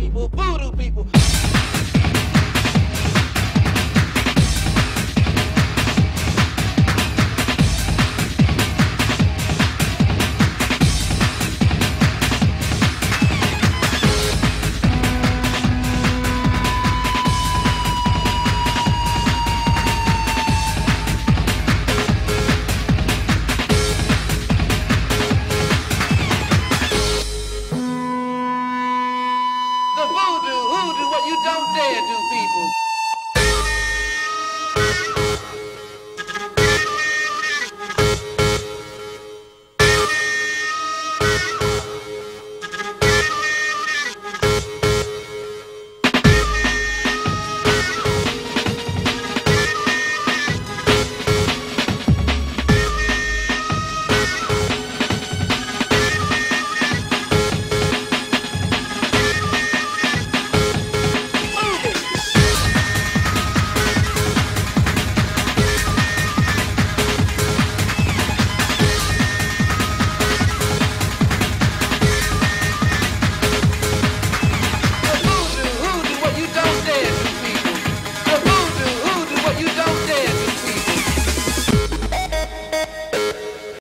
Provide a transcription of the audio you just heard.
people, voodoo people. you don't dare do, people.